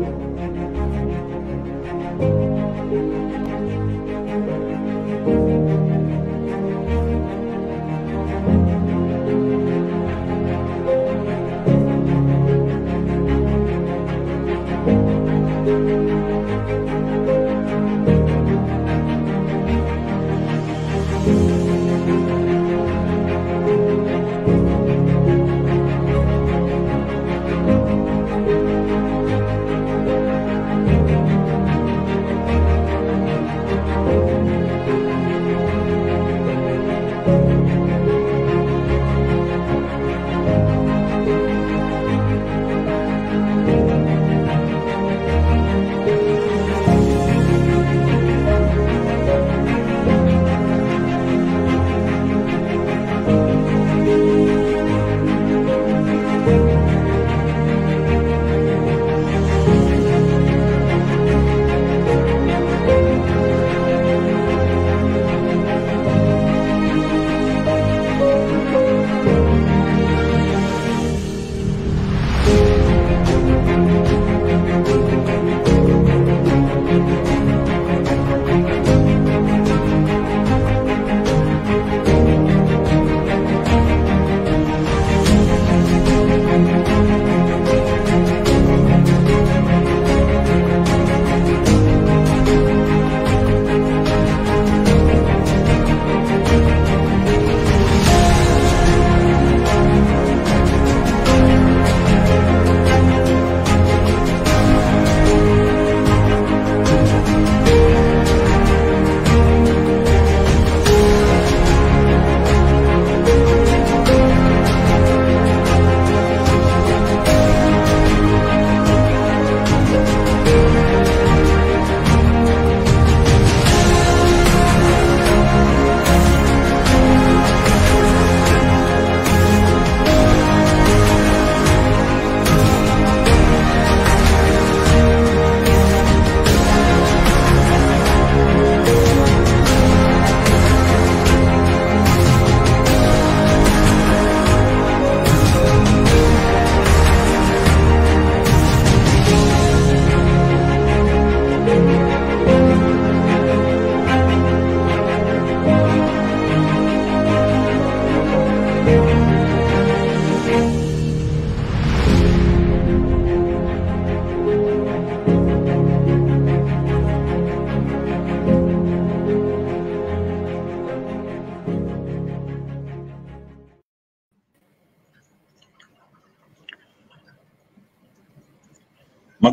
Thank you.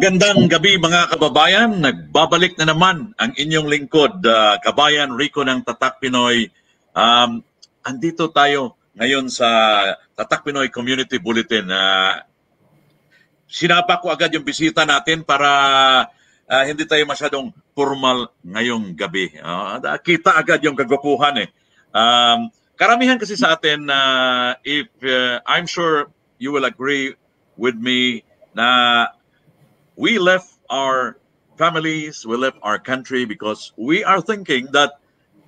Magandang gabi mga kababayan. Nagbabalik na naman ang inyong lingkod, uh, Kabayan Rico ng Tatak Pinoy. Um, andito tayo ngayon sa Tatak Pinoy Community Bulletin. Uh, sinapa ko agad yung bisita natin para uh, hindi tayo masyadong formal ngayong gabi. Uh, kita agad yung kagukuhan eh. Um, karamihan kasi sa atin, uh, if uh, I'm sure you will agree with me na we left our families, we left our country because we are thinking that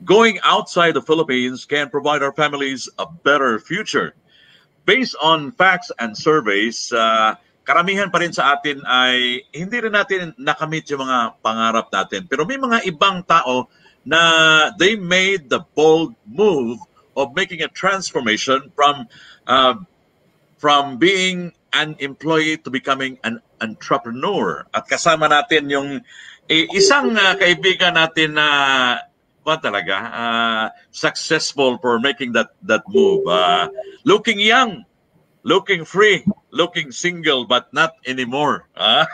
going outside the Philippines can provide our families a better future. Based on facts and surveys, uh, karamihan pa rin sa atin ay hindi rin natin nakamit yung mga pangarap natin. Pero may mga ibang tao na they made the bold move of making a transformation from uh, from being an employee to becoming an entrepreneur. At kasama natin yung eh, isang uh, kaibigan natin na uh, talaga uh, successful for making that that move. Uh, looking young, looking free, looking single but not anymore.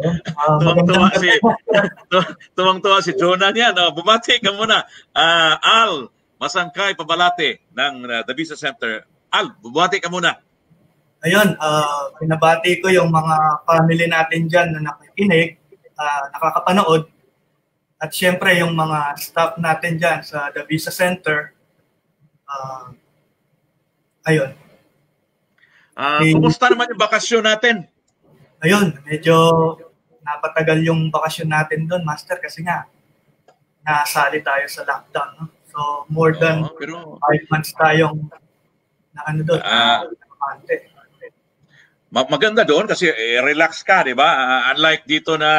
Uh, tuwang-tuwa si tuwang-tuwa si Jonah niya. No? Bumati ka muna. Uh, Al, Masangkay Pabalate ng uh, The Visa Center. Al, bumati ka muna ayun, uh, pinabati ko yung mga family natin dyan na nakikinig, uh, nakakapanood, at syempre yung mga staff natin dyan sa The Visa Center. Uh, ayun. Uh, eh, kumusta naman yung bakasyon natin? Ayun, medyo napatagal yung bakasyon natin doon, Master, kasi nga, nasali tayo sa lockdown. No? So, more than uh, pero... five months tayong na ano doon, uh, maganda doon kasi eh, relax ka, di ba? Uh, unlike dito na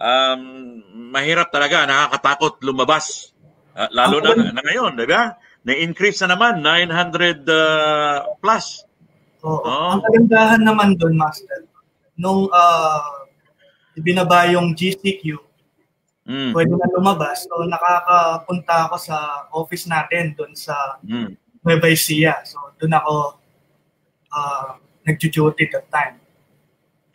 um, mahirap talaga, nakakatakot lumabas. Uh, lalo na, na ngayon, di ba? Na-increase na naman, 900 uh, plus. Oo. Oh. Ang kagandahan naman doon, Master, nung uh, binaba yung GCQ, mm. pwede na lumabas. So, nakakapunta ako sa office natin doon sa mm. Nueva Ecija. So, doon ako uh, nag-duty that time.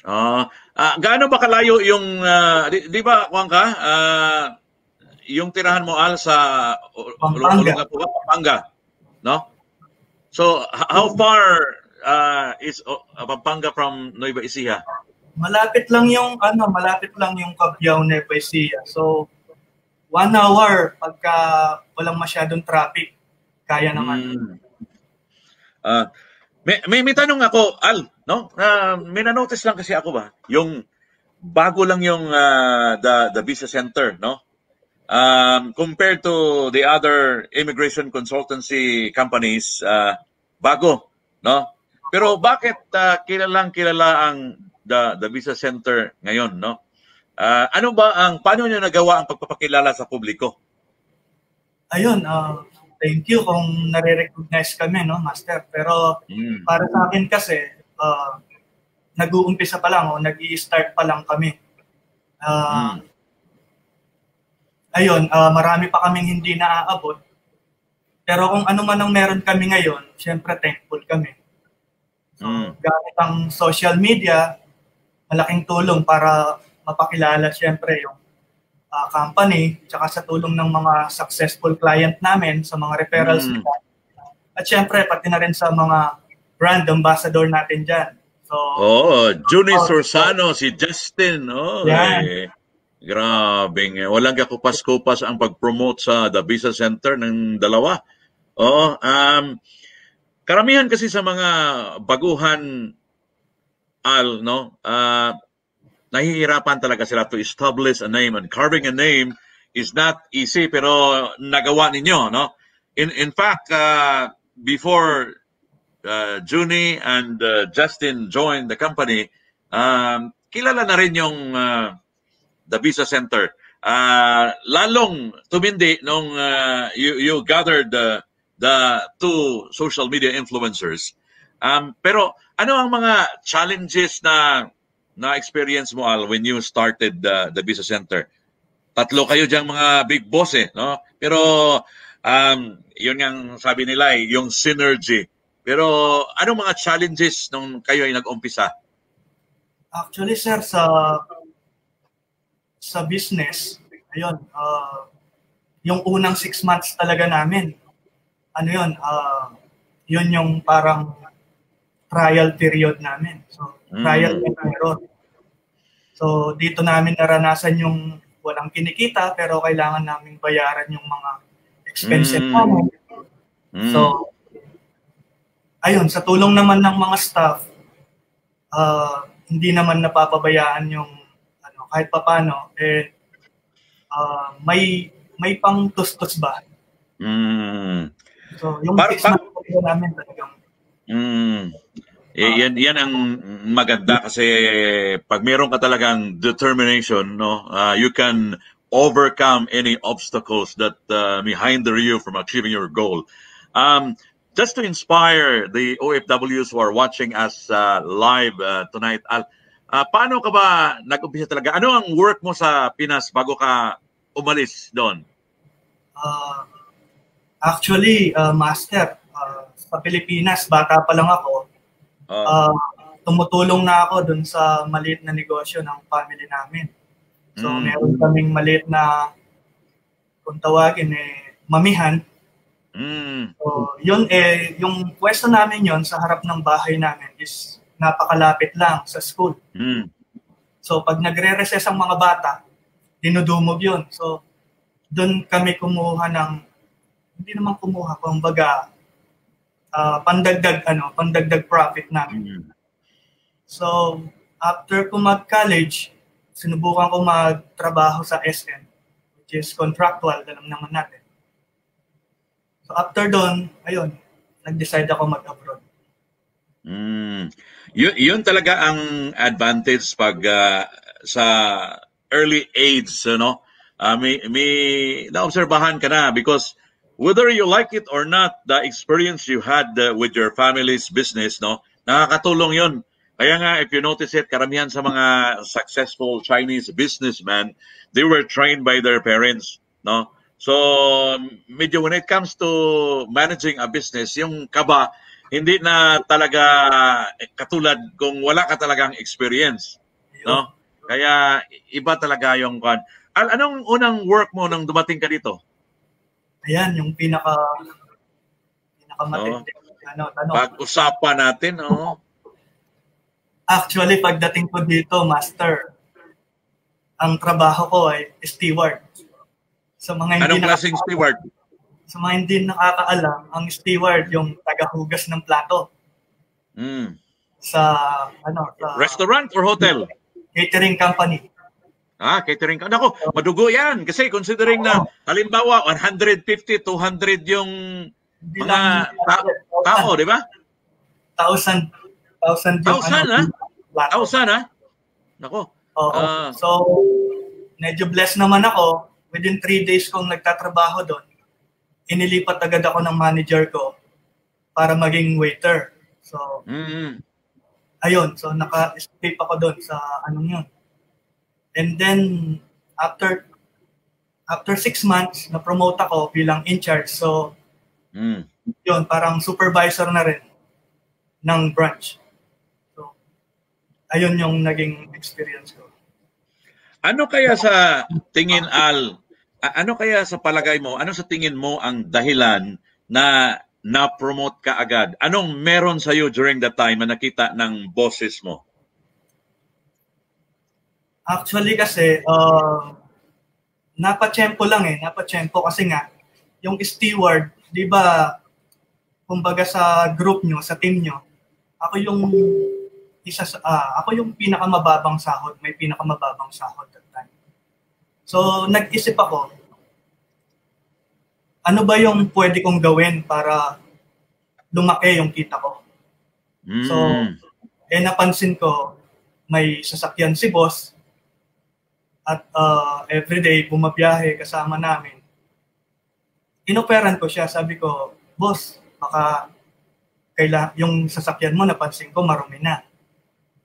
Uh, uh, gaano ba kalayo yung, uh, di, di ba, Juan ka, uh, yung tirahan mo al sa Pampanga. Pampanga, no? So, how far uh, is uh, Pampanga from Nueva Ecija? Malapit lang yung ano, malapit lang yung Cabiao Nueva Ecija. So, one hour pagka walang masyadong traffic, kaya naman. Mm. Uh, may, may, may tanong ako, Al, no? Uh, may na-notice lang kasi ako ba, yung bago lang yung uh, the, the visa center, no? Um, compared to the other immigration consultancy companies, uh, bago, no? Pero bakit uh, kilalang kilala ang the, the visa center ngayon, no? Uh, ano ba ang, paano niyo nagawa ang pagpapakilala sa publiko? Ayun, uh, thank you kung nare-recognize kami, no, Master. Pero mm. para sa akin kasi, uh, nag-uumpisa pa lang o nag start pa lang kami. Uh, mm. Ayun, uh, marami pa kaming hindi naaabot. Pero kung ano man ang meron kami ngayon, syempre thankful kami. So, mm. gamit ang social media, malaking tulong para mapakilala syempre yung uh, company, tsaka sa tulong ng mga successful client namin sa mga referrals mm. nila. At syempre, pati na rin sa mga brand ambassador natin dyan. So, oh, Junie oh, Sorsano, si Justin. Oh, yeah. eh. Grabe nga. Walang kakupas-kupas ang pag-promote sa The Visa Center ng dalawa. Oh, um, karamihan kasi sa mga baguhan al no uh, nahihirapan talaga sila to establish a name and carving a name is not easy pero nagawa ninyo no? In in fact uh, before uh, Junie and uh, Justin joined the company um, kilala na rin yung uh, the Visa Center. Uh, lalong tumindi nung uh, you, you gathered the the two social media influencers. Um, pero ano ang mga challenges na na-experience mo, Al, when you started the, the business center? Tatlo kayo diyang mga big boss eh, no? Pero um, yun ang sabi nila eh, yung synergy. Pero anong mga challenges nung kayo ay nag-umpisa? Actually, sir, sa sa business, ayun, uh, yung unang six months talaga namin, ano yun, uh, yun yung parang trial period namin. So, trial mm. and error. So, dito namin naranasan yung walang kinikita pero kailangan naming bayaran yung mga expenses mm. namin. Mm. So, ayun, sa tulong naman ng mga staff, uh, hindi naman napapabayaan yung ano, kahit papano, eh, uh, may may pang tustos ba? Mm. So, yung par, par, namin talagang Mm. Eh, yan, yan ang maganda kasi pag meron ka talagang determination, no, uh, you can overcome any obstacles that uh, may hinder you from achieving your goal. Um, just to inspire the OFWs who are watching us uh, live uh, tonight, Al, uh, paano ka ba nag-umpisa talaga? Ano ang work mo sa Pinas bago ka umalis doon? Uh, actually, uh, Master, uh, sa Pilipinas, bata pa lang ako, uh, tumutulong na ako dun sa maliit na negosyo ng family namin. So, mm. meron kaming maliit na, kung tawagin eh, mamihan. Mm. So, yun eh, yung pwesto namin yon sa harap ng bahay namin is napakalapit lang sa school. Mm. So, pag nagre-recess ang mga bata, dinudumog yun. So, doon kami kumuha ng, hindi naman kumuha, kumbaga, uh, pandagdag ano, pandagdag profit namin. Mm-hmm. So, after ko mag-college, sinubukan ko magtrabaho sa SM, which is contractual, alam naman natin. So, after doon, ayun, nag-decide ako mag-abroad. Mm. Yun, yun talaga ang advantage pag uh, sa early age, no? Uh, may, may naobserbahan ka na because whether you like it or not, the experience you had uh, with your family's business, no? Nakakatulong yun. Kaya nga, if you notice it, karamihan sa mga successful Chinese businessmen, they were trained by their parents, no? So, medyo when it comes to managing a business, yung kaba, hindi na talaga katulad kung wala ka talagang experience. No? Kaya iba talaga yung kan. Anong unang work mo nang dumating ka dito? Ayan, yung pinaka pinakamatindi. Oh. Ano, ano. Pag-usapan natin, oh. Actually, pagdating ko dito, master, ang trabaho ko ay steward. Sa mga hindi Anong klaseng steward? sa mga hindi nakakaalam, ang steward yung tagahugas ng plato. Mm. Sa ano, sa restaurant or hotel? Catering company. Ah, catering company. Nako, madugo 'yan kasi considering na halimbawa 150, 200 yung mga ta- tao, di ba? Thousand. Thousand thousand, ano, ha? Thousand, ha? Nako. Oo. Uh, so, medyo blessed naman ako. Within three days kong nagtatrabaho doon, inilipat agad ako ng manager ko para maging waiter. So, mm-hmm. ayun. So, naka-escape ako doon sa anong yun. And then, after after six months, na-promote ako bilang in-charge. So, mm. yun, parang supervisor na rin ng branch. So, ayun yung naging experience ko. Ano kaya sa tingin Al ano kaya sa palagay mo, ano sa tingin mo ang dahilan na na-promote ka agad? Anong meron sa iyo during that time na nakita ng bosses mo? Actually kasi, uh, napachempo lang eh. Napachempo kasi nga, yung steward, di ba, kumbaga sa group nyo, sa team nyo, ako yung isa sa, uh, ako yung pinakamababang sahod, may pinakamababang sahod that time. So, nag-isip ako, ano ba yung pwede kong gawin para lumaki yung kita ko? Mm. So, eh napansin ko, may sasakyan si boss at uh, everyday bumabiyahe kasama namin. Inoperan ko siya, sabi ko, boss, baka kaila yung sasakyan mo napansin ko marumi na.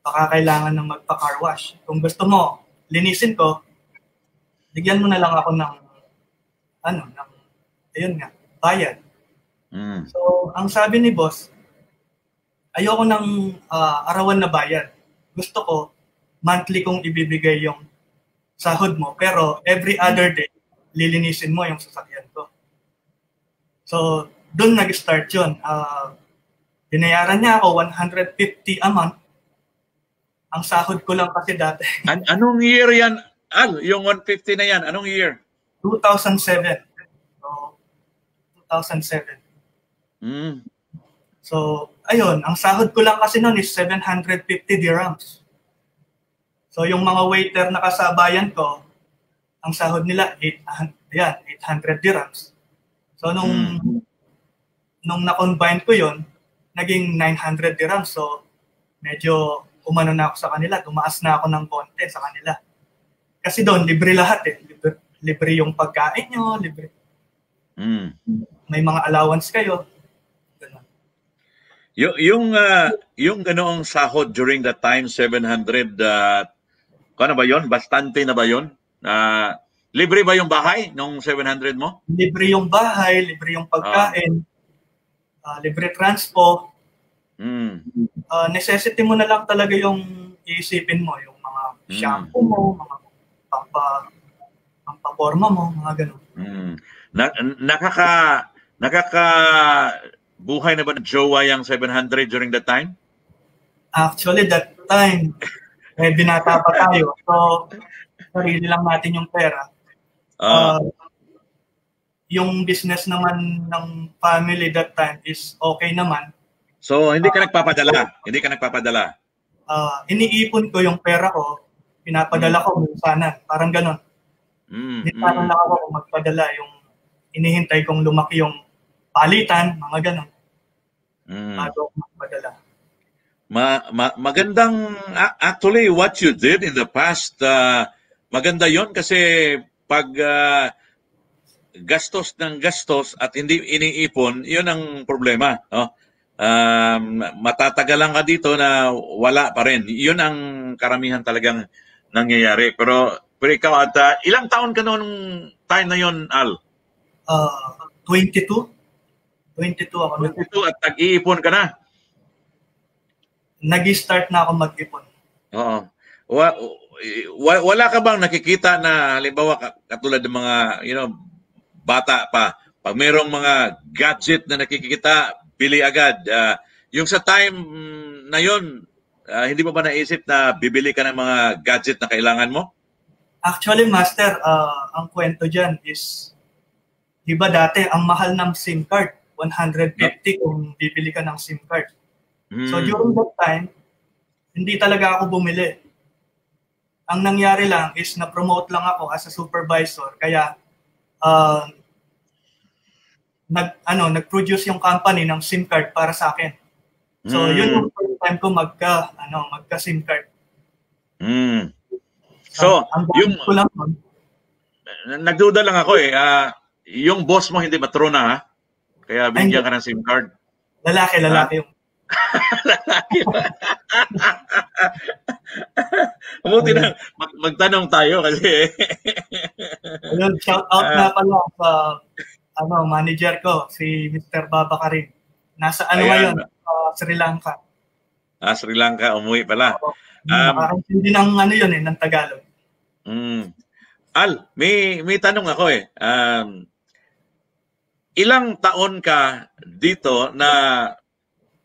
Baka kailangan ng magpa-car wash. Kung gusto mo, linisin ko, bigyan mo na lang ako ng ano, ng ayun nga, bayad. Mm. So, ang sabi ni boss, ayoko ng uh, arawan na bayad. Gusto ko monthly kong ibibigay yung sahod mo, pero every other day lilinisin mo yung sasakyan ko. So, doon nag-start yun. Uh, binayaran niya ako 150 a month. Ang sahod ko lang kasi dati. An- anong year yan, Al, yung 150 na yan, anong year? 2007. So, 2007. Mm. So, ayun, ang sahod ko lang kasi noon is 750 dirhams. So, yung mga waiter na kasabayan ko, ang sahod nila, 800, yan, 800 dirhams. So, nung, mm. nung na-combine ko yon naging 900 dirhams. So, medyo umano na ako sa kanila, tumaas na ako ng konti sa kanila. Kasi doon, libre lahat eh. Libre, libre yung pagkain nyo, libre. Mm. May mga allowance kayo. Ganun. Y- yung, uh, yung ganoong sahod during that time, 700, uh, ano ba yon Bastante na ba yon Uh, libre ba yung bahay nung 700 mo? Libre yung bahay, libre yung pagkain, uh, uh, libre transpo. Mm. Uh, necessity mo na lang talaga yung iisipin mo, yung mga mm. shampoo mo, mga pampa pampaporma mo, mga ganun. Mm. Na, nakaka nakaka buhay na ba ng jowa yung 700 during that time? Actually, that time, eh, binata pa tayo. So, sarili lang natin yung pera. Uh, uh, yung business naman ng family that time is okay naman. So, hindi ka uh, nagpapadala? Hindi ka nagpapadala? Uh, iniipon ko yung pera ko pinapadala ko minsanan. Parang ganon. Mm, Minsanan mm. lang ako magpadala yung inihintay kong lumaki yung palitan, mga ganon. Mm. Bago magpadala. Ma, ma, magandang actually what you did in the past uh, maganda 'yon kasi pag uh, gastos ng gastos at hindi iniipon, 'yon ang problema, no? Um, matatagalan ka dito na wala pa rin. 'Yun ang karamihan talagang nangyayari. Pero pero ikaw at uh, ilang taon ka noong time na 'yon, Al? Uh, 22. 22 ako. 22 at nag-iipon ka na? Nag-start na ako mag-ipon. Oo. Wa, wala ka bang nakikita na halimbawa katulad ng mga you know bata pa pag mayroong mga gadget na nakikita bili agad uh, yung sa time na yon uh, hindi mo ba naisip na bibili ka ng mga gadget na kailangan mo actually master uh, ang kwento diyan is di ba dati ang mahal ng SIM card 150 yep. kung bibili ka ng SIM card Mm. So hmm. during that time, hindi talaga ako bumili. Ang nangyari lang is na-promote lang ako as a supervisor. Kaya uh, nag ano nag-produce yung company ng SIM card para sa akin. So mm. yun yung first time ko magka ano magka SIM card. Mm. So, ang, yung ko lang nun, nagduda lang ako eh. Uh, yung boss mo hindi matrona ha? Kaya bigyan ka ng SIM card. Lalaki, lalaki uh, yung Lalaki ba? Na mag- magtanong tayo kasi. Ayun, shout out na pala sa ano, manager ko, si Mr. Baba Karim. Nasa ano ayan. ngayon? Uh, Sri Lanka. Ah, Sri Lanka, umuwi pala. Um, Nakakaintindi ng ano yun eh, ng Tagalog. Mm. Al, may, may tanong ako eh. Um, ilang taon ka dito na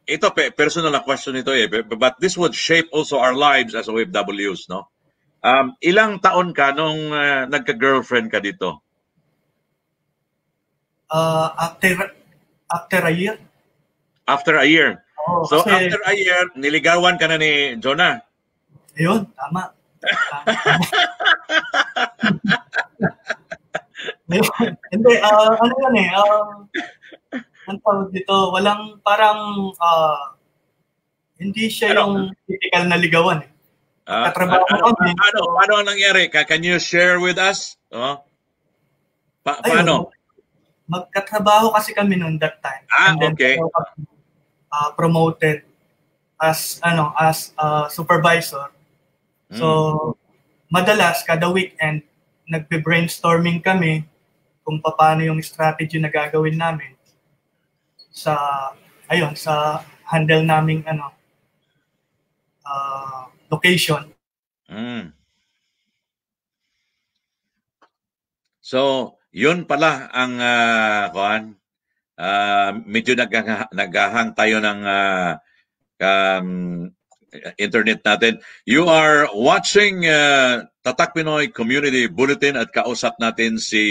ito personal na question ito eh, but this would shape also our lives as OFWs, no? Um, ilang taon ka nung uh, nagka-girlfriend ka dito? Uh, after after a year. After a year. Oh, so kasi... after a year, niligawan ka na ni Jonah. Ayun, tama. Hindi, uh, ano yan eh, uh, ang tawag dito, walang parang uh, hindi siya yung typical na ligawan eh. Uh, Katrabaho ano, kami. Ano, ano ang nangyari? Can you share with us? Oh? Pa- paano? Ayun, magkatrabaho kasi kami noon that time. Ah, And then, okay. Uh, promoted as ano as uh, supervisor. So mm. madalas kada weekend nagbe-brainstorming kami kung paano yung strategy na gagawin namin sa ayun sa handle naming ano uh, location. Mm. So, yun pala ang uh, kuan uh, medyo naghang, naghahang tayo ng uh, um, internet natin. You are watching uh, Tatak Pinoy Community Bulletin at kausap natin si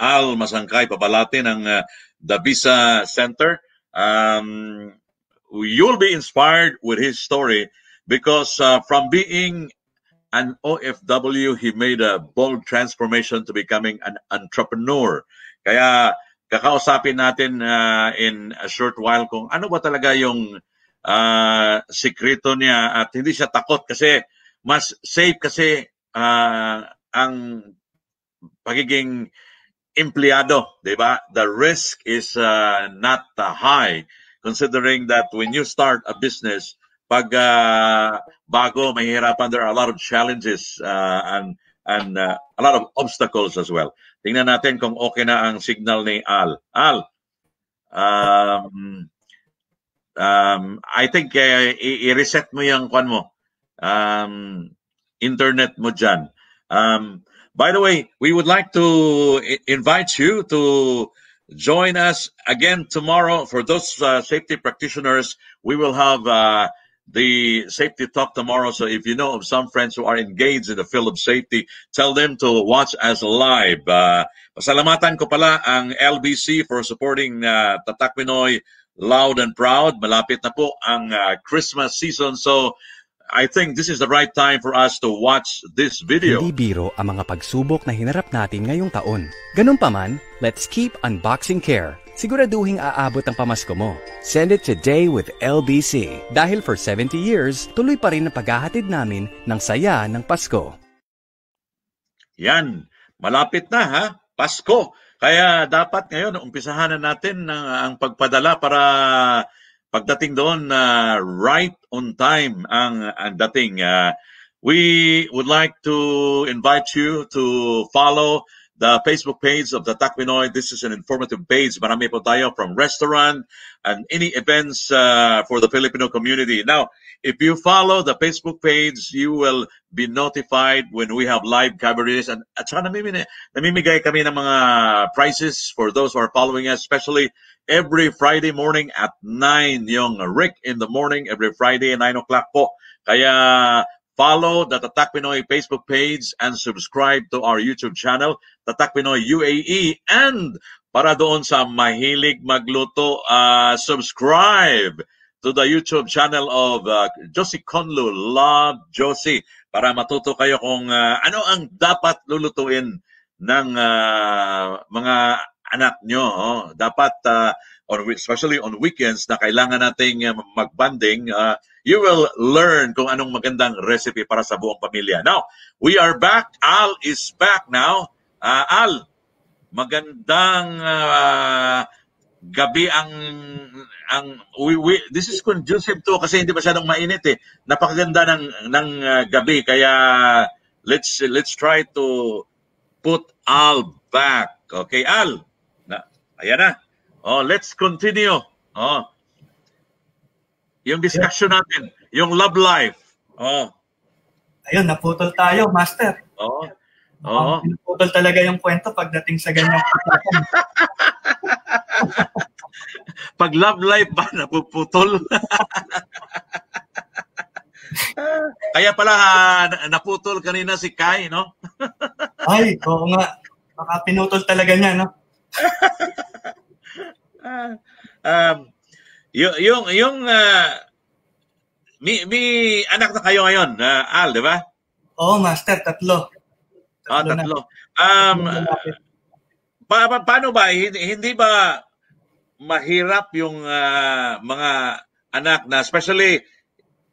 Al Masangkay Pabalate ng uh, the Visa Center. Um, you'll be inspired with his story because uh, from being an OFW, he made a bold transformation to becoming an entrepreneur. Kaya kakausapin natin uh, in a short while kung ano ba talaga yung uh, sikreto niya at hindi siya takot kasi mas safe kasi uh, ang pagiging empleyado, di ba? The risk is uh, not uh, high considering that when you start a business, pag uh, bago, mahihirapan, there are a lot of challenges uh, and and uh, a lot of obstacles as well. Tingnan natin kung okay na ang signal ni Al. Al, um, um, I think uh, i-reset mo yung kwan mo. Um, internet mo dyan. Um, By the way, we would like to invite you to join us again tomorrow. For those uh, safety practitioners, we will have uh, the safety talk tomorrow. So if you know of some friends who are engaged in the field of safety, tell them to watch us live. Uh, pasalamatan ko pala ang LBC for supporting uh, Tatak Pinoy Loud and Proud. Malapit na po ang uh, Christmas season. So I think this is the right time for us to watch this video. Hindi biro ang mga pagsubok na hinarap natin ngayong taon. Ganun pa man, let's keep unboxing care. Siguraduhin aabot ang pamasko mo. Send it today with LBC. Dahil for 70 years, tuloy pa rin ang paghahatid namin ng saya ng Pasko. Yan, malapit na ha, Pasko. Kaya dapat ngayon umpisahan na natin ng, ang pagpadala para pagdating doon uh, right on time ang ang dating. Uh, we would like to invite you to follow the Facebook page of the Takpinoy. This is an informative page. Marami po tayo from restaurant and any events uh, for the Filipino community. Now, if you follow the Facebook page, you will be notified when we have live coverage. And at saka namimigay, kami ng mga prizes for those who are following us, especially every Friday morning at 9 yung Rick in the morning, every Friday at 9 o'clock po. Kaya follow the Tatak Pinoy Facebook page and subscribe to our YouTube channel, Tatak Pinoy UAE. And para doon sa mahilig magluto, uh, subscribe to the YouTube channel of uh, Josie Conlu, Love Josie, para matuto kayo kung uh, ano ang dapat lulutuin ng uh, mga anak nyo. Oh. Dapat, uh, on, especially on weekends na kailangan nating uh, magbanding, uh, you will learn kung anong magandang recipe para sa buong pamilya. Now, we are back. Al is back now. Uh, Al, magandang uh, gabi ang ang we, we, this is conducive to kasi hindi masyadong mainit eh. Napakaganda ng ng uh, gabi kaya let's let's try to put Al back. Okay, Al. Ayan na. Oh, let's continue. Oh, yung discussion natin, yung love life. Oh. Ayun, naputol tayo, master. Oo. Oo. Um, naputol talaga yung kwento pagdating sa ganyan. Pag love life ba, napuputol? Kaya pala uh, naputol kanina si Kai, no? Ay, oo nga. Baka pinutol talaga niya, no? um, yung yung yung uh, may, may anak na kayo ngayon, uh, Al, di ba? Oo, master, tatlo. Tatlo, ah, tatlo. Na. Um, pa, pa, paano ba hindi, hindi ba mahirap yung uh, mga anak na especially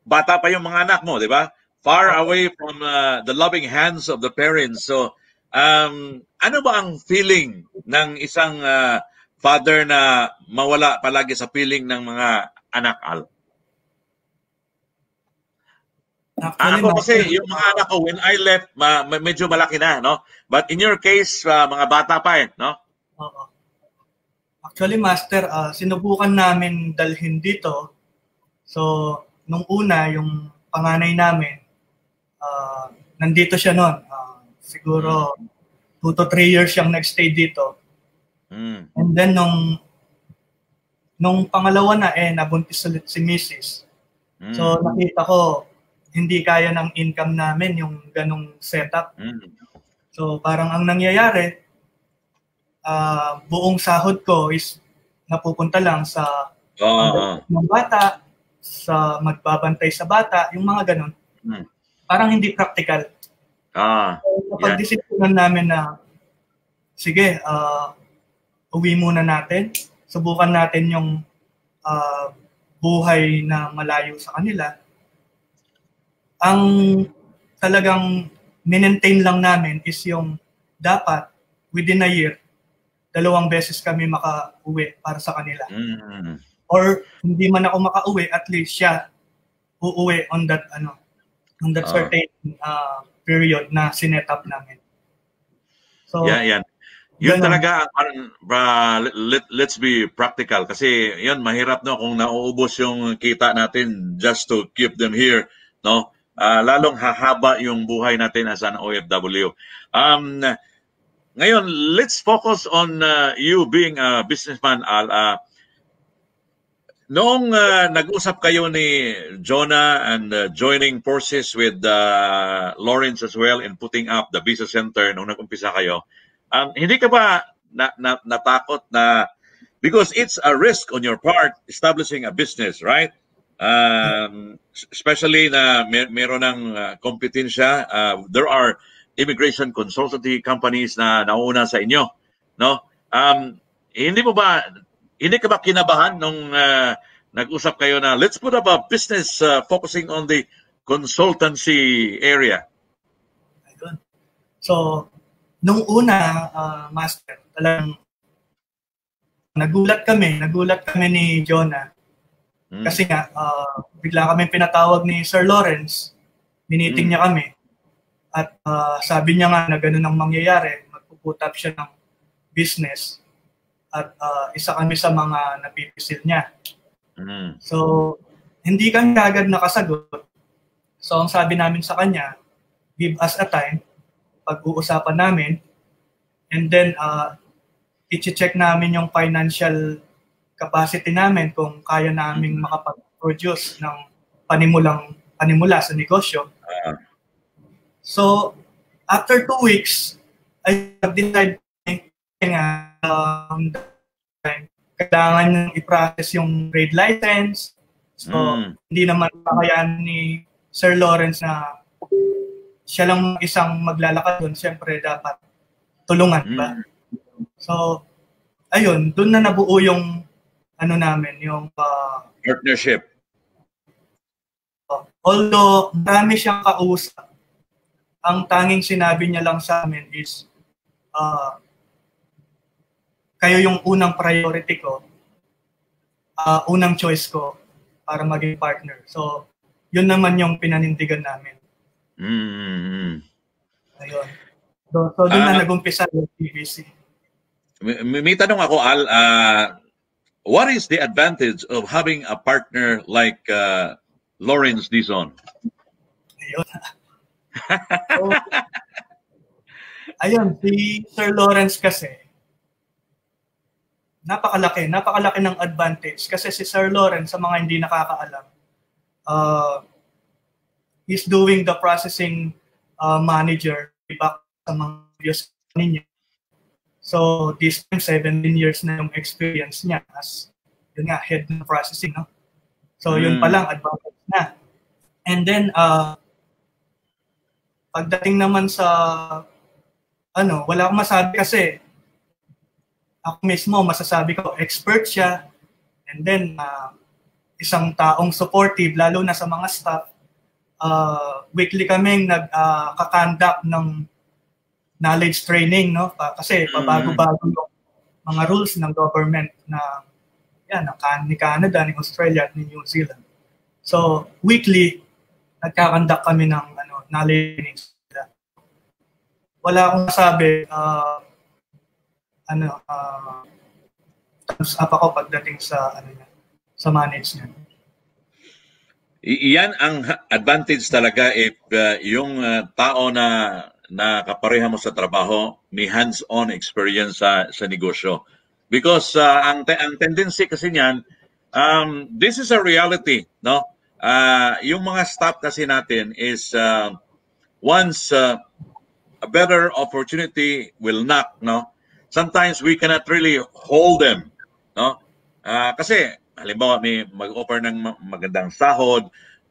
bata pa yung mga anak mo, di ba? Far away from uh, the loving hands of the parents. So, um, ano ba ang feeling ng isang uh, father na mawala palagi sa piling ng mga anak, Al? Actually, ako kasi, yung mga anak ko, when I left, ma, medyo malaki na, no? But in your case, uh, mga bata pa eh, no? Oo. Actually, Master, uh, sinubukan namin dalhin dito. So, nung una, yung panganay namin, uh, nandito siya noon. Uh, siguro, 2 mm. to 3 years siyang nagstay dito. Mm. And then nung nung pangalawa na eh nabuntis ulit si Mrs. Mm. So nakita ko hindi kaya ng income namin yung ganong setup. Mm. So parang ang nangyayari uh, buong sahod ko is napupunta lang sa uh, ng bata, sa magbabantay sa bata, yung mga ganon. Mm. Parang hindi practical. Ah, so, kapag yeah. namin na sige, uh, uwi muna natin. Subukan natin yung uh, buhay na malayo sa kanila. Ang talagang minentain lang namin is yung dapat within a year, dalawang beses kami makauwi para sa kanila. Mm-hmm. Or hindi man ako makauwi, at least siya uuwi on that ano on that uh, certain uh, period na sinet up namin. So, yeah, yeah. Yun talaga, uh, let, let's be practical. Kasi yun, mahirap no kung nauubos yung kita natin just to keep them here. no uh, Lalong hahaba yung buhay natin as an OFW. Um, ngayon, let's focus on uh, you being a businessman, Al. Uh, Noong uh, nag-usap kayo ni Jonah and uh, joining forces with uh, Lawrence as well in putting up the business center nung nag-umpisa kayo, Um, hindi ka ba na, na, natakot na because it's a risk on your part establishing a business, right? Um, especially na mer- meron ng uh, kompetensya, uh, there are immigration consultancy companies na nauna sa inyo, no? Um, hindi mo ba hindi ka ba kinabahan nung uh, nag-usap kayo na let's put up a business uh, focusing on the consultancy area? Ayun. So, nung una, uh, Master, talagang nagulat kami, nagulat kami ni Jonah Mm. Kasi nga, uh, bigla kami pinatawag ni Sir Lawrence, miniting mm. niya kami. At uh, sabi niya nga na ganun ang mangyayari, magpuput up siya ng business. At uh, isa kami sa mga napipisil niya. Mm. So, hindi kami agad nakasagot. So, ang sabi namin sa kanya, give us a time, pag-uusapan namin, and then uh, i-check namin yung financial capacity namin kung kaya naming mm-hmm. makapag-produce ng panimulang panimula sa negosyo. Ah. So, after two weeks, I decide nga um, kailangan i-process yung trade license. So, mm. hindi naman kakayahan ni Sir Lawrence na siya lang isang maglalakad doon. Siyempre, dapat tulungan ba? Mm. So, ayun, doon na nabuo yung ano namin, yung uh, partnership. Uh, although marami siyang kausap, ang tanging sinabi niya lang sa amin is uh, kayo yung unang priority ko, uh, unang choice ko para maging partner. So, yun naman yung pinanindigan namin. Mm-hmm. Ayun. So, so doon uh, na nag-umpisa yung PVC. May, may tanong ako, Al, uh, what is the advantage of having a partner like uh, Lawrence Dizon? Ayun. so, ayun, si Sir Lawrence kasi, napakalaki, napakalaki ng advantage. Kasi si Sir Lawrence, sa mga hindi nakakaalam, uh, he's doing the processing uh, manager back sa mga videos ninyo. So, this time, 17 years na yung experience niya as, yun nga, head ng processing, no? So, mm. yun pa lang, advantage na. And then, uh, pagdating naman sa, ano, wala akong masabi kasi, ako mismo, masasabi ko, expert siya, and then, uh, isang taong supportive, lalo na sa mga staff, uh, weekly kaming nag-kakandak uh, ng knowledge training, no? Kasi mm. pabago-bago yung mga rules ng government na yan, ng ni Canada, ni Australia, at ni New Zealand. So, weekly, nagkakandak kami ng ano, knowledge training. Wala akong masabi, uh, ano, uh, thumbs up ako pagdating sa, ano sa management. Iyan ang advantage talaga if uh, yung uh, tao na na kapareha mo sa trabaho, may hands-on experience sa sa negosyo. Because uh, ang te- ang tendency kasi niyan, um, this is a reality, no? Uh, yung mga staff kasi natin is uh, once uh, a better opportunity will knock, no? Sometimes we cannot really hold them, no? Uh, kasi halimbawa may mag-offer ng magandang sahod,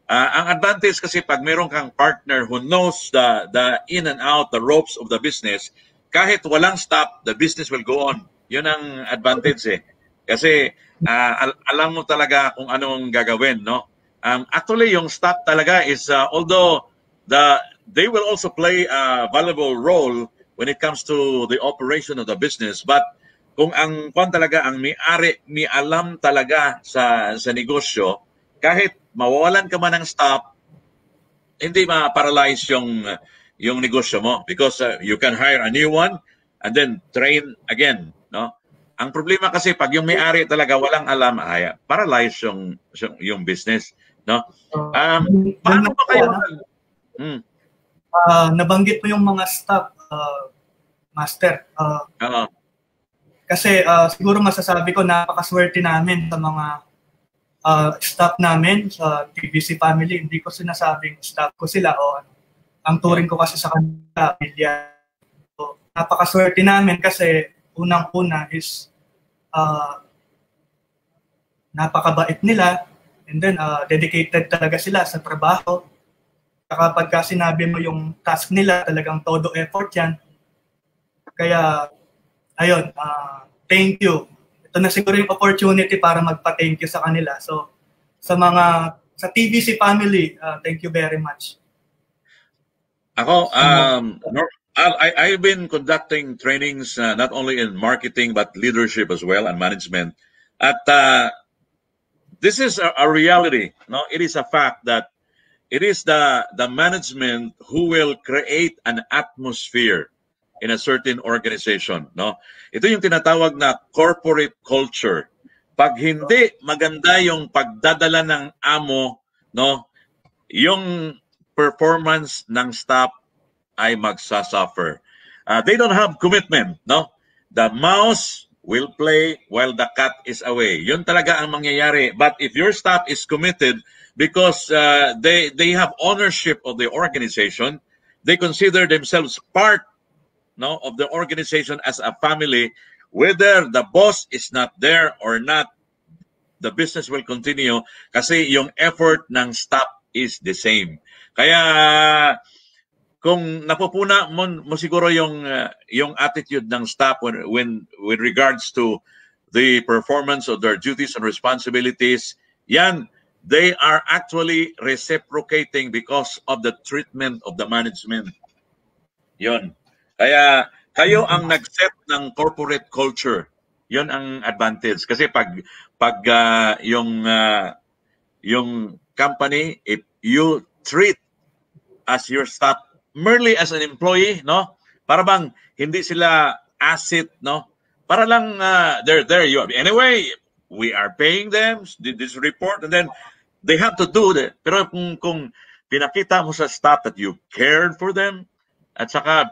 Uh, ang advantage kasi pag meron kang partner who knows the the in and out, the ropes of the business, kahit walang stop, the business will go on. Yun ang advantage eh. Kasi uh, al- alam mo talaga kung anong gagawin, no? Um, actually, yung stop talaga is, uh, although the they will also play a valuable role when it comes to the operation of the business, but kung ang kung talaga ang may-ari, may alam talaga sa sa negosyo, kahit mawawalan ka man ng stop, hindi ma-paralyze yung yung negosyo mo because uh, you can hire a new one and then train again, no? Ang problema kasi pag yung may-ari talaga walang alam, ay paralyze yung yung business, no? Um, paano ba kayo? Hmm. Uh, nabanggit mo yung mga staff, uh, master. Uh, uh-huh. Kasi uh, siguro masasabi ko napakaswerte namin sa mga uh, staff namin sa TBC family, hindi ko sinasabing staff ko sila o ang turing ko kasi sa kanila, pamilya. So, napakaswerte namin kasi unang-una is uh, napakabait nila And then, uh, dedicated talaga sila sa trabaho. Kapag ka sinabi mo yung task nila, talagang todo effort yan. Kaya, ayun, uh, thank you. Ito na siguro yung opportunity para magpa-thank you sa kanila. So, sa mga, sa TVC family, uh, thank you very much. Ako, um, I, I've been conducting trainings uh, not only in marketing but leadership as well and management. At uh, this is a, a reality. No, it is a fact that it is the the management who will create an atmosphere in a certain organization, no? Ito yung tinatawag na corporate culture. Pag hindi maganda yung pagdadala ng amo, no? Yung performance ng staff ay magsasuffer. Uh, they don't have commitment, no? The mouse will play while the cat is away. Yun talaga ang mangyayari. But if your staff is committed because uh, they they have ownership of the organization, they consider themselves part no of the organization as a family whether the boss is not there or not the business will continue kasi yung effort ng staff is the same. Kaya kung napupuna mo, mo siguro yung uh, yung attitude ng staff when, when with regards to the performance of their duties and responsibilities, yan they are actually reciprocating because of the treatment of the management. Yon. Kaya kayo ang nag-set ng corporate culture. Yon ang advantage kasi pag pag uh, yung uh, yung company if you treat as your staff merely as an employee, no? Para bang hindi sila asset, no? Para lang uh, they're there you are. Anyway, we are paying them this report and then they have to do that. Pero kung kung pinakita mo sa staff that you cared for them at saka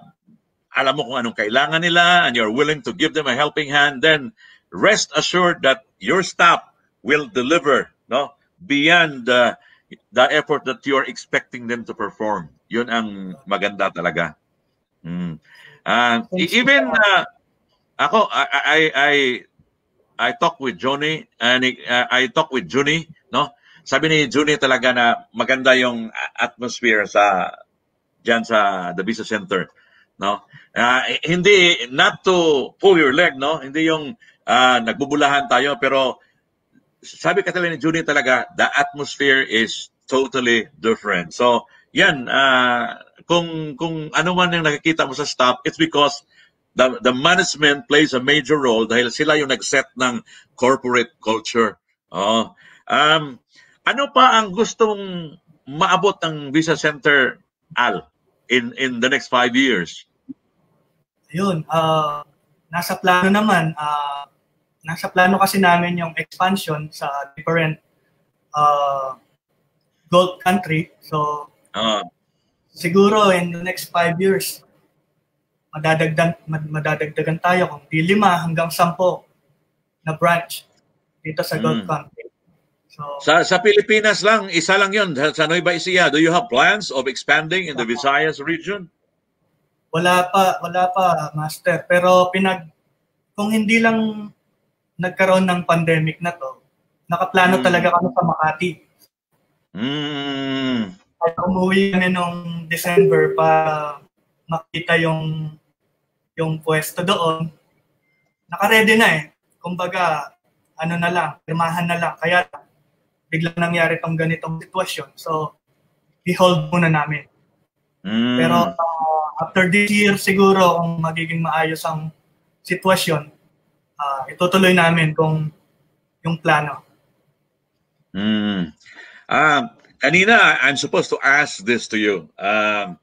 alam mo kung anong kailangan nila and you're willing to give them a helping hand, then rest assured that your staff will deliver no beyond the the effort that you are expecting them to perform. Yun ang maganda talaga. Mm. Uh, even uh, ako, I, I, I, I talk with Johnny, and uh, I talk with Juni, no? Sabi ni Juni talaga na maganda yung atmosphere sa diyan sa the business center, no? Uh, hindi not to pull your leg, no? Hindi yung uh, nagbubulahan tayo pero sabi ka talaga ni Juni talaga, the atmosphere is totally different. So, yan, uh, kung, kung ano man yung nakikita mo sa staff, it's because the, the management plays a major role dahil sila yung nag-set ng corporate culture. Oh. Um, ano pa ang gustong maabot ng Visa Center, Al, in, in the next five years? Yun, uh, nasa plano naman, uh, nasa plano kasi namin yung expansion sa different uh, Gulf country. So, Uh, Siguro in the next five years, madadagdag, madadagdagan tayo kung di lima hanggang sampo na branch dito sa Gulf mm. Country. So, sa, sa Pilipinas lang, isa lang yun. Sa Nueva Ecija, do you have plans of expanding in the Visayas region? Wala pa, wala pa, Master. Pero pinag, kung hindi lang nagkaroon ng pandemic na to, nakaplano mm. talaga kami sa Makati. Mm umuwi kami nung December para makita yung yung pwesto doon. Naka-ready na eh. Kumbaga, ano na lang, pirmahan na lang. Kaya biglang nangyari tong ganitong sitwasyon. So, i-hold muna namin. Mm. Pero uh, after this year siguro kung magiging maayos ang sitwasyon, uh, itutuloy namin kung yung plano. Mm. Ah, kanina, I'm supposed to ask this to you. Um,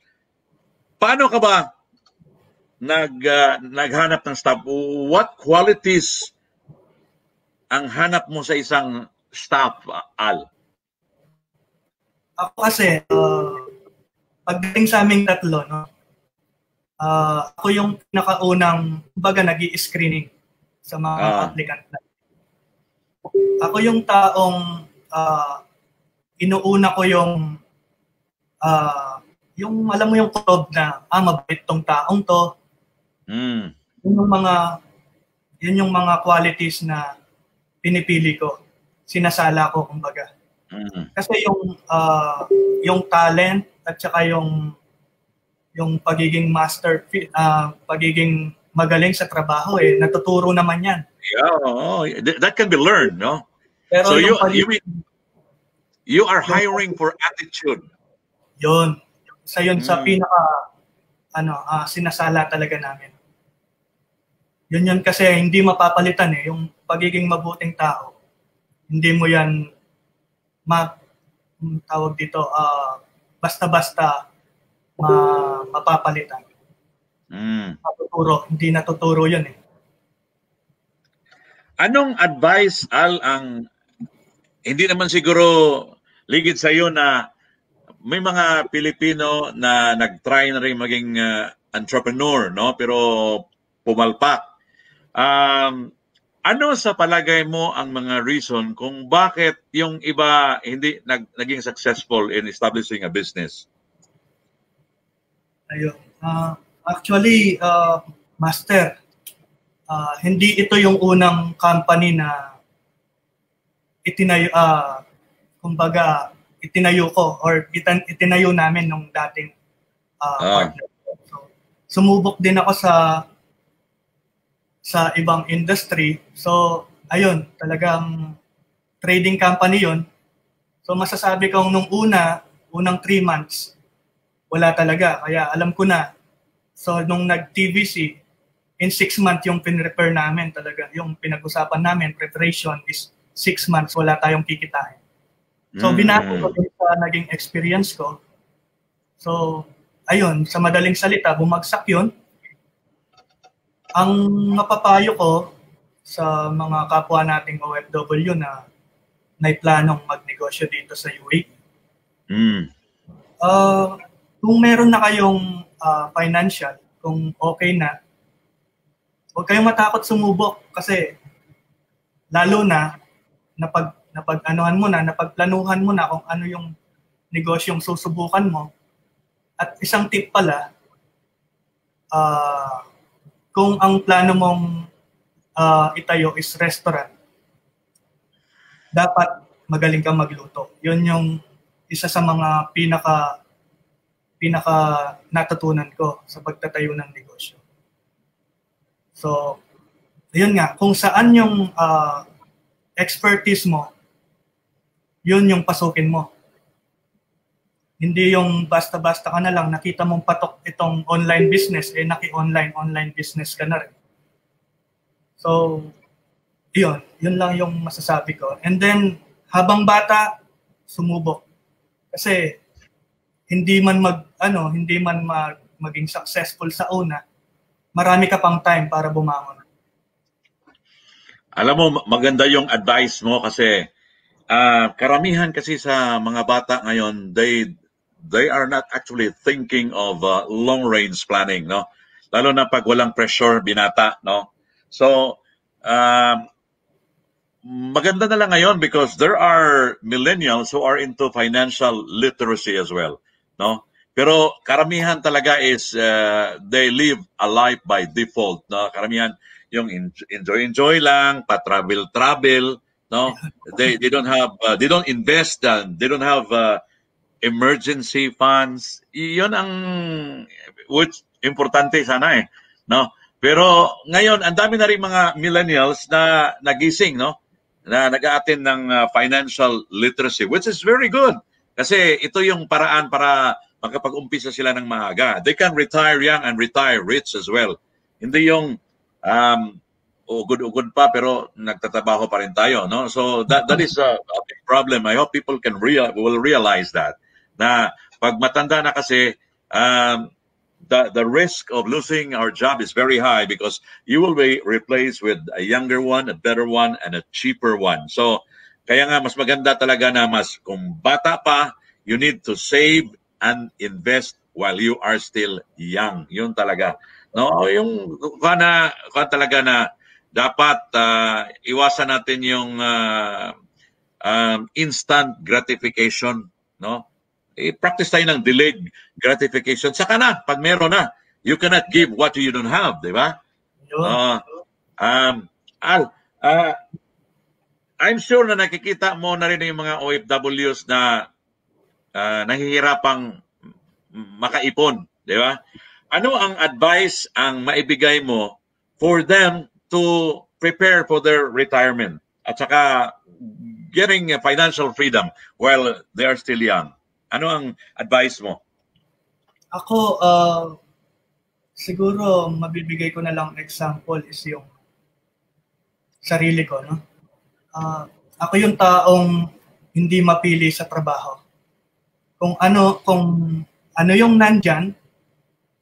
paano ka ba nag, uh, naghanap ng staff? What qualities ang hanap mo sa isang staff, Al? Ako kasi, uh, pagdating sa aming tatlo, no, uh, ako yung pinakaunang, baga nag screening sa mga uh. applicant. Ako yung taong uh, inuuna ko yung uh, yung alam mo yung kutob na ah mabait tong taong to. Mm. Yun yung mga yun yung mga qualities na pinipili ko. Sinasala ko kumbaga. Mm-hmm. Kasi yung uh, yung talent at saka yung yung pagiging master uh, pagiging magaling sa trabaho eh natuturo naman yan. Yeah, oh, that can be learned, no? Pero so you pagiging, you mean you are hiring for attitude. Yun. Sa yun mm. sa pinaka ano uh, sinasala talaga namin. Yun yun kasi hindi mapapalitan eh yung pagiging mabuting tao. Hindi mo yan ma tawag dito uh, basta-basta ma, mapapalitan. Mm. Matuturo, hindi natuturo 'yun eh. Anong advice Al ang hindi naman siguro ligid sa iyo na may mga Pilipino na nag-try na rin maging uh, entrepreneur no pero pumalpak. Um, ano sa palagay mo ang mga reason kung bakit yung iba hindi nag, naging successful in establishing a business? Ayun. Uh, actually, uh, Master, uh, hindi ito yung unang company na itinayo, uh, kumbaga, itinayo ko or itan, itinayo namin nung dating uh, ah. partner. So, sumubok din ako sa sa ibang industry. So, ayun, talagang trading company yon. So, masasabi kong nung una, unang three months, wala talaga. Kaya alam ko na. So, nung nag-TVC, in six months yung pin-repair namin talaga. Yung pinag-usapan namin, preparation is six months, wala tayong kikitain. So, mm. binago ko din sa naging experience ko. So, ayun, sa madaling salita, bumagsak yun ang mapapayo ko sa mga kapwa nating OFW na may planong magnegosyo dito sa UAE. Mm. Uh, kung meron na kayong uh, financial, kung okay na, huwag kayong matakot sumubok kasi lalo na napag napag-anuhan mo na, napagplanuhan mo na kung ano yung negosyong susubukan mo. At isang tip pala, uh, kung ang plano mong uh, itayo is restaurant, dapat magaling kang magluto. Yun yung isa sa mga pinaka pinaka natutunan ko sa pagtatayo ng negosyo. So, yun nga, kung saan yung uh, expertise mo, yun yung pasukin mo. Hindi yung basta-basta ka na lang, nakita mong patok itong online business, eh naki-online, online business ka na rin. So, yun. Yun lang yung masasabi ko. And then, habang bata, sumubok. Kasi, hindi man mag, ano, hindi man mag, maging successful sa una, marami ka pang time para bumangon. Alam mo, maganda yung advice mo kasi uh, karamihan kasi sa mga bata ngayon, they they are not actually thinking of uh, long range planning no? Lalo na pag walang pressure binata no? So um, maganda na lang ngayon because there are millennials who are into financial literacy as well no? Pero karamihan talaga is uh, they live a life by default no? Karamihan yung enjoy enjoy lang pa travel travel no? They they don't have uh, they don't invest uh, they don't have uh, emergency funds, iyon ang which importante sana eh, no? Pero ngayon, ang dami na rin mga millennials na nagising, no? Na nag-aattend ng uh, financial literacy, which is very good. Kasi ito yung paraan para makapag-umpisa sila ng maaga. They can retire young and retire rich as well. Hindi yung um, ugod-ugod pa pero nagtatrabaho pa rin tayo, no? So that that is a, a big problem. I hope people can real will realize that na pag matanda na kasi, um, the, the risk of losing our job is very high because you will be replaced with a younger one, a better one, and a cheaper one. So, kaya nga mas maganda talaga na mas kung bata pa, you need to save and invest while you are still young. Yun talaga. No, yung kuha na kuha talaga na dapat uh, iwasan natin yung uh, um, instant gratification, no? I-practice tayo ng delayed gratification. Saka na, pag meron na, you cannot give what you don't have, di ba? Uh, um, Al, uh, I'm sure na nakikita mo na rin yung mga OFWs na uh, nahihirapang makaipon, di ba? Ano ang advice ang maibigay mo for them to prepare for their retirement at saka getting financial freedom while they are still young? Ano ang advice mo? Ako, uh, siguro mabibigay ko na lang example is yung sarili ko, no? Uh, ako yung taong hindi mapili sa trabaho. Kung ano, kung ano yung nandyan,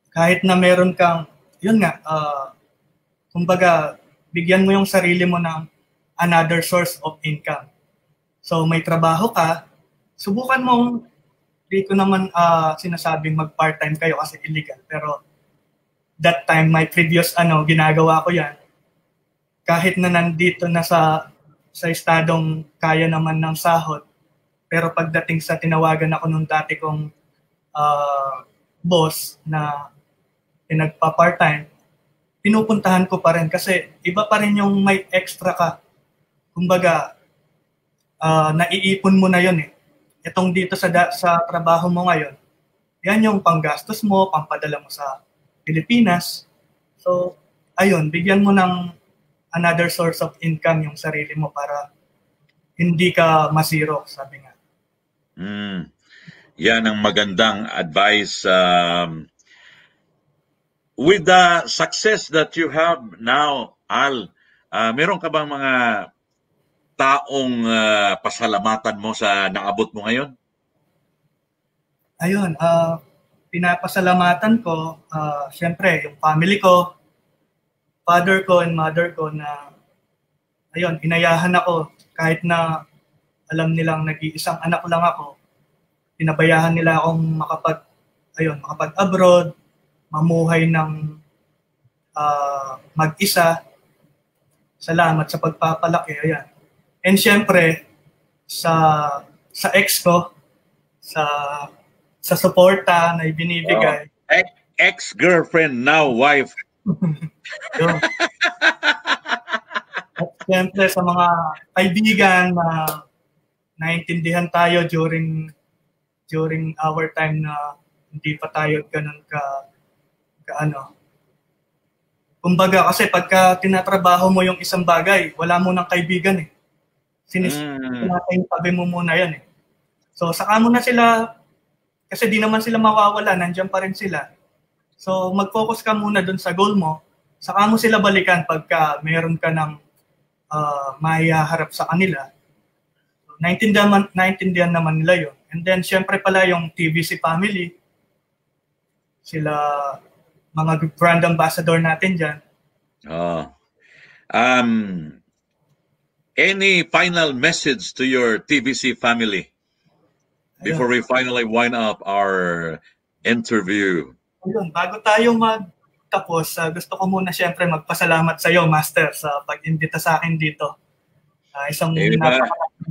kahit na meron kang, yun nga, uh, kumbaga, bigyan mo yung sarili mo ng another source of income. So may trabaho ka, subukan mong, di ko naman uh, sinasabing mag-part-time kayo kasi illegal, pero that time, my previous ano, ginagawa ko yan, kahit na nandito na sa sa estadong kaya naman ng sahod, pero pagdating sa tinawagan ako nung dati kong uh, boss na pinagpa-part-time, pinupuntahan ko pa rin kasi iba pa rin yung may extra ka. Kumbaga, uh, naiipon mo na yon eh. Itong dito sa, da- sa trabaho mo ngayon, yan yung panggastos mo, pampadala mo sa Pilipinas. So, ayun, bigyan mo ng another source of income yung sarili mo para hindi ka masiro, sabi nga. Mm. Yan ang magandang advice um, with the success that you have now, Al, uh, meron ka bang mga taong uh, pasalamatan mo sa naabot mo ngayon? Ayun, uh, pinapasalamatan ko, uh, syempre, yung family ko, father ko and mother ko na, ayun, inayahan ako kahit na alam nilang nag-iisang anak lang ako, pinabayahan nila akong makapag, ayun, makapag-abroad, mamuhay ng uh, mag-isa. Salamat sa pagpapalaki. Ayan. And syempre, sa sa ex ko, sa sa suporta na ibinibigay. Oh, ex-girlfriend, now wife. At syempre sa mga kaibigan na naintindihan tayo during during our time na hindi pa tayo ganun ka ano. Kumbaga kasi pagka tinatrabaho mo yung isang bagay, wala mo nang kaibigan eh. Sinis mm. natin tabi mo muna yan eh. So saka mo na sila kasi di naman sila mawawala, nandiyan pa rin sila. So mag-focus ka muna dun sa goal mo, saka mo sila balikan pagka meron ka ng uh, maiharap sa kanila. So, naintindihan, naintindihan naman nila yun. And then syempre pala yung TVC family, sila mga brand ambassador natin dyan. Oh. Um, any final message to your TVC family before we finally wind up our interview? Ayun, bago tayo magtapos, uh, gusto ko muna siyempre magpasalamat sa iyo, Master, sa pag-imbita sa akin dito. Uh, isang eh,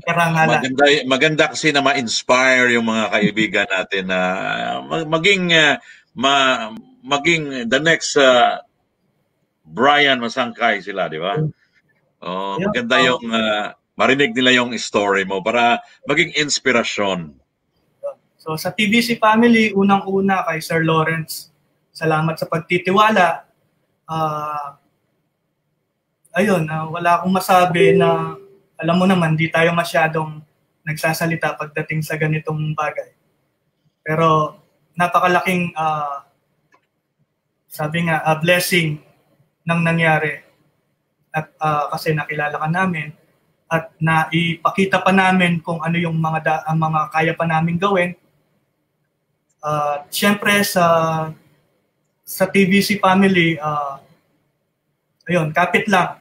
karangalan. Maganda, maganda kasi na ma-inspire yung mga kaibigan natin na uh, maging uh, ma maging the next uh, Brian Masangkay sila, di ba? Oh, maganda yung uh, marinig nila yung story mo para maging inspirasyon. So sa TVC family, unang-una kay Sir Lawrence, salamat sa pagtitiwala. Uh, ayun, uh, wala akong masabi na alam mo naman, di tayo masyadong nagsasalita pagdating sa ganitong bagay. Pero napakalaking uh, sabi nga, a blessing nang nangyari. At uh, kasi nakilala ka namin at naipakita pa namin kung ano yung mga da, ang mga kaya pa namin gawin. Uh, Siyempre sa sa TVC family, uh, ayun, kapit lang.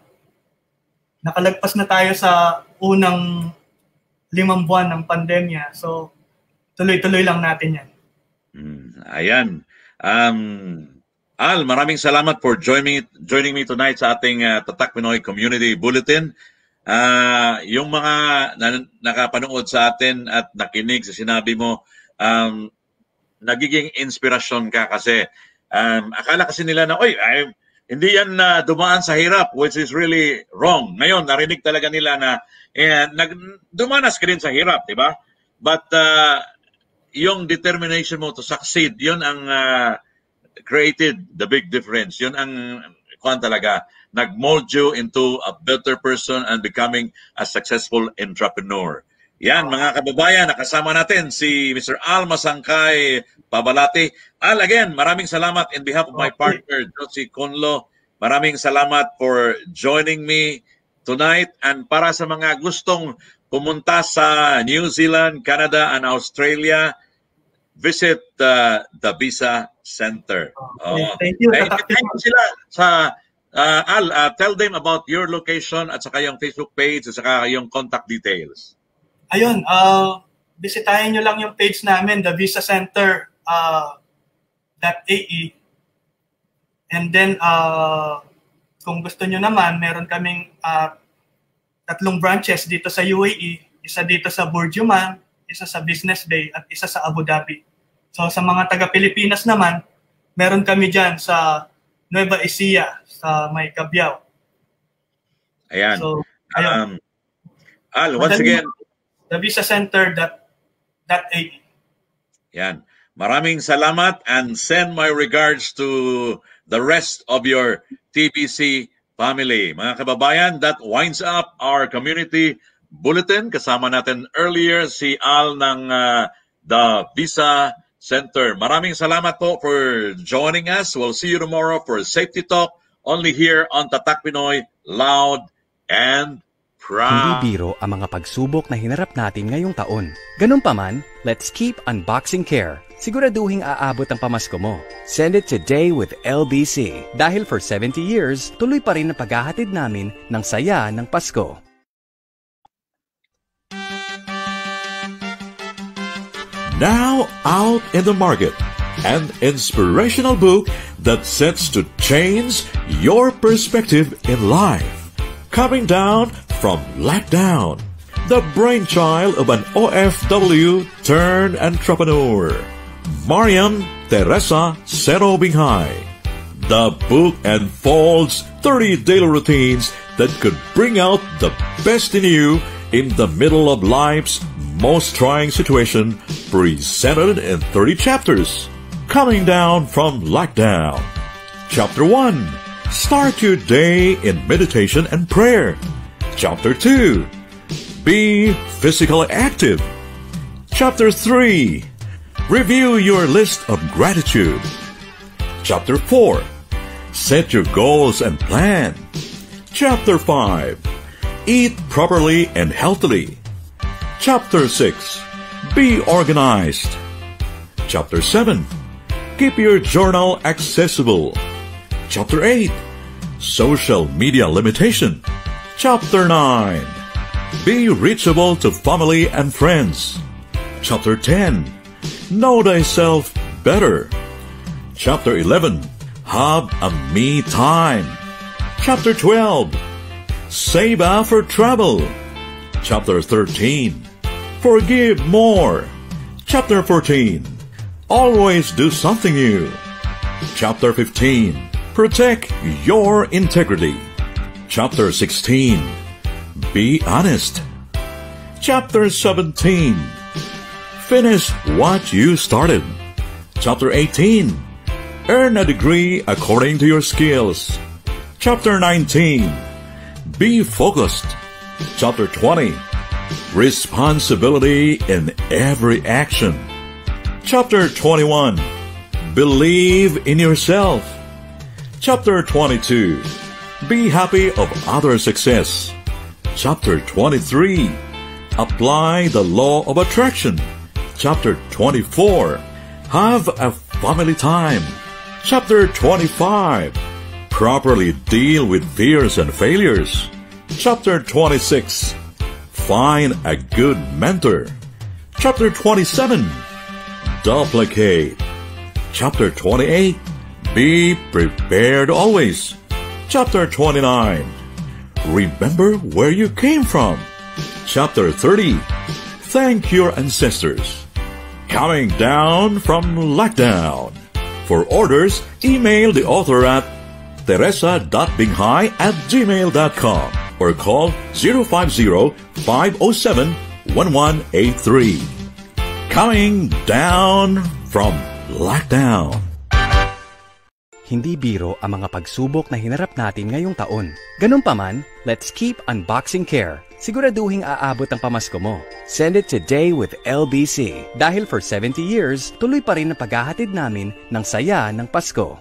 Nakalagpas na tayo sa unang limang buwan ng pandemya. So, tuloy-tuloy lang natin yan. Mm, ayan. Um, Al, maraming salamat for joining joining me tonight sa ating uh, Tatak Pinoy Community Bulletin. Uh, yung mga na, nakapanood sa atin at nakinig sa sinabi mo, um, nagiging inspirasyon ka kasi um, akala kasi nila na, oy, ay, hindi yan na dumaan sa hirap, which is really wrong. Ngayon, narinig talaga nila na eh, nag, dumanas ka rin sa hirap, di ba? But uh, yung determination mo to succeed, yun ang uh, created the big difference. Yun ang kuan talaga nag-mold you into a better person and becoming a successful entrepreneur. Yan, mga kababayan, nakasama natin si Mr. Al Masangkay Pabalati. Al, again, maraming salamat in behalf of my partner, Josie Conlo. Maraming salamat for joining me tonight. And para sa mga gustong pumunta sa New Zealand, Canada, and Australia, visit uh, the Visa Center. Oh, thank you. Thank you, thank you sila sa uh, Al, uh, tell them about your location at saka yung Facebook page at saka yung contact details ayun, uh, bisitahin nyo lang yung page namin, the Visa Center uh, .ae. And then, uh, kung gusto nyo naman, meron kaming uh, tatlong branches dito sa UAE, isa dito sa Burjuman, isa sa Business Bay, at isa sa Abu Dhabi. So sa mga taga-Pilipinas naman, meron kami dyan sa Nueva Ecija, sa may Cabiao. Ayan. So, ayun. Um, Al, once again, thevisacenter.ae. Yan. Maraming salamat and send my regards to the rest of your TBC family. Mga kababayan, that winds up our community bulletin. Kasama natin earlier si Al ng uh, the Visa Center. Maraming salamat po for joining us. We'll see you tomorrow for Safety Talk only here on Tatak Pinoy, loud and Hindi biro ang mga pagsubok na hinarap natin ngayong taon. Ganun pa man, let's keep unboxing care. Siguraduhin aabot ang pamasko mo. Send it today with LBC. Dahil for 70 years, tuloy pa rin ang paghahatid namin ng saya ng Pasko. Now out in the market, an inspirational book that sets to change your perspective in life. Coming down from Lockdown, the brainchild of an OFW turned entrepreneur, Mariam Teresa Sero Binghai. The book unfolds 30 daily routines that could bring out the best in you in the middle of life's most trying situation, presented in 30 chapters. Coming down from lockdown. Chapter 1 Start your day in meditation and prayer. Chapter 2 Be physically active. Chapter 3 Review your list of gratitude. Chapter 4 Set your goals and plan. Chapter 5 Eat properly and healthily. Chapter 6 Be organized. Chapter 7 Keep your journal accessible. Chapter 8 Social media limitation. Chapter 9 Be reachable to family and friends. Chapter 10 Know thyself better. Chapter 11 Have a me time. Chapter 12 Save up for travel. Chapter 13 Forgive more. Chapter 14 Always do something new. Chapter 15 Protect your integrity. Chapter 16 Be honest. Chapter 17 Finish what you started. Chapter 18 Earn a degree according to your skills. Chapter 19 Be focused. Chapter 20 Responsibility in every action. Chapter 21 Believe in yourself. Chapter 22 be happy of other success. Chapter 23. Apply the law of attraction. Chapter 24. Have a family time. Chapter 25. Properly deal with fears and failures. Chapter 26. Find a good mentor. Chapter 27. Duplicate. Chapter 28. Be prepared always. Chapter 29 Remember where you came from. Chapter 30 Thank your ancestors. Coming down from lockdown. For orders, email the author at teresa.binghay at gmail.com or call 050-507-1183. Coming down from lockdown. Hindi biro ang mga pagsubok na hinarap natin ngayong taon. Ganun pa man, let's keep unboxing care. Siguraduhin aabot ang pamasko mo. Send it today with LBC. Dahil for 70 years, tuloy pa rin ang paghahatid namin ng saya ng Pasko.